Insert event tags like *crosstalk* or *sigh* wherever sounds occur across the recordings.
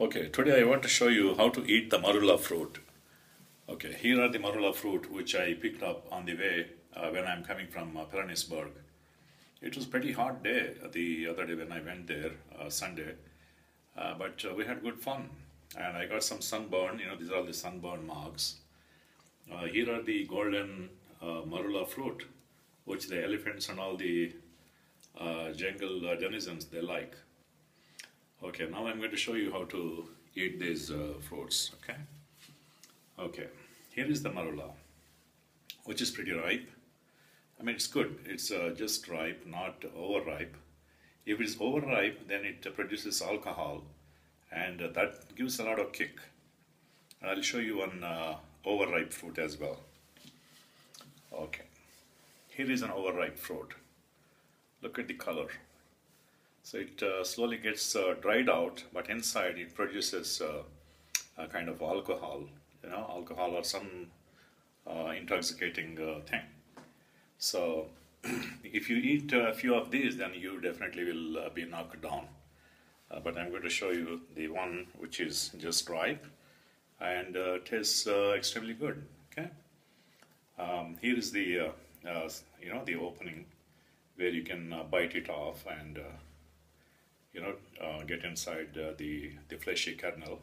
Okay, today I want to show you how to eat the marula fruit. Okay, here are the marula fruit which I picked up on the way uh, when I'm coming from uh, Pilanesberg. It was pretty hot day the other day when I went there, uh, Sunday, uh, but uh, we had good fun. And I got some sunburn, you know, these are all the sunburn marks. Uh, here are the golden uh, marula fruit, which the elephants and all the jungle denizens, they like. Okay, now I'm going to show you how to eat these uh, fruits, okay? Okay, here is the marula, which is pretty ripe. I mean, it's good. It's uh, just ripe, not overripe. If it's overripe, then it produces alcohol, and uh, that gives a lot of kick. And I'll show you one uh, overripe fruit as well. Okay, here is an overripe fruit. Look at the color. So it uh, slowly gets uh, dried out, but inside it produces uh, a kind of alcohol, you know, alcohol or some uh, intoxicating uh, thing. So *clears throat* if you eat a few of these, then you definitely will uh, be knocked down. but I'm going to show you the one which is just ripe and tastes extremely good. Okay. Um, here is the you know the opening where you can bite it off and you know, uh, get inside uh, the, the fleshy kernel.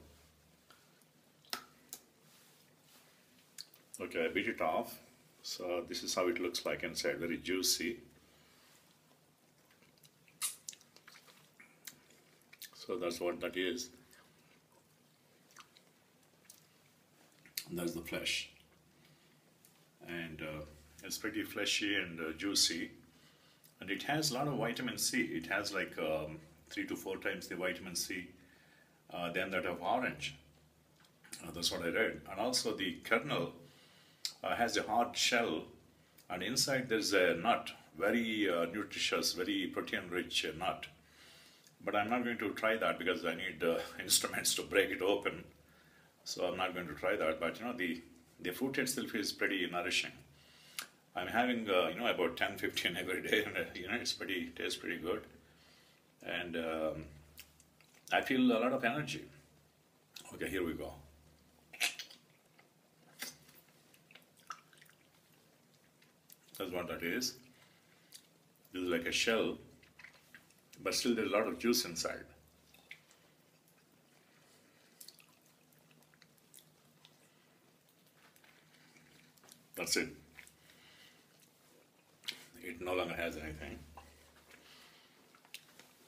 Okay, I beat it off. So this is how it looks like inside, very juicy. So that's what that is. And that's the flesh. And uh, it's pretty fleshy and uh, juicy. And it has a lot of vitamin C. It has like um, three to four times the vitamin C uh, than that of orange. Uh, that's what I read. And also the kernel uh, has a hard shell and inside there's a nut, very uh, nutritious, very protein-rich nut. But I'm not going to try that because I need uh, *laughs* instruments to break it open. So I'm not going to try that. But you know, the, the fruit itself is pretty nourishing. I'm having, uh, you know, about 10, 15 *laughs* every day, and you know, it's pretty, tastes pretty good and um, I feel a lot of energy. Okay, here we go. That's what that is. This is like a shell, but still there's a lot of juice inside. That's it. It no longer has anything.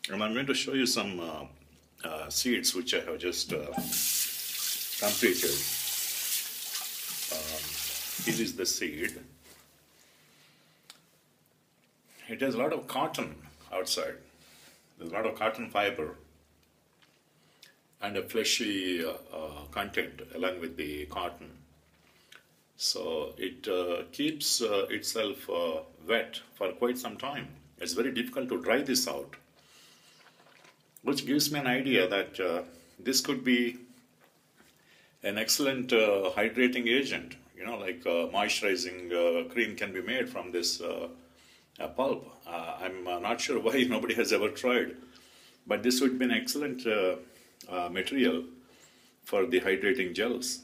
And I'm going to show you some uh, uh, seeds which I have just uh, completed. Um, here is the seed. It has a lot of cotton outside. There's a lot of cotton fiber and a fleshy uh, uh, content along with the cotton. So it uh, keeps itself wet for quite some time. It's very difficult to dry this out which gives me an idea that uh, this could be an excellent uh, hydrating agent. You know, like uh, moisturizing uh, cream can be made from this uh, uh, pulp. I'm not sure *laughs* why nobody has ever tried, but this would be an excellent material for the hydrating gels,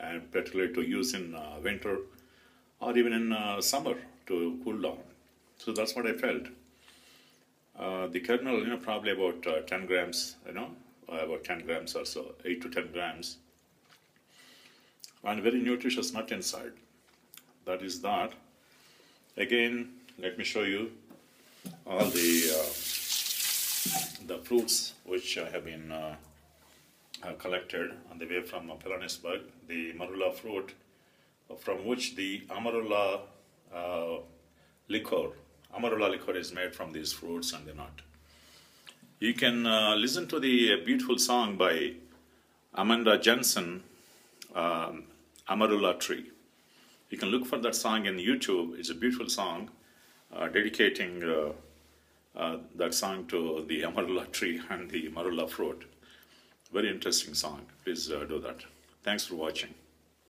and particularly to use in winter or even in summer to cool down. So that's what I felt. Uh, the kernel, you know, probably about uh, 10 grams, you know, uh, about 10 grams or so, 8 to 10 grams. And very nutritious nut inside. That is that. Again, let me show you all the uh, the fruits which I have been uh, collected on the way from uh, the marula fruit, from which the amarula liquor Amarula liquor is made from these fruits and they're not. You can uh, listen to the beautiful song by Amanda Jenssen, um, Amarula Tree. You can look for that song in YouTube. It's a beautiful song uh, dedicating uh, uh that song to the Amarula tree and the Marula fruit. Very interesting song. Please uh, do that. Thanks for watching.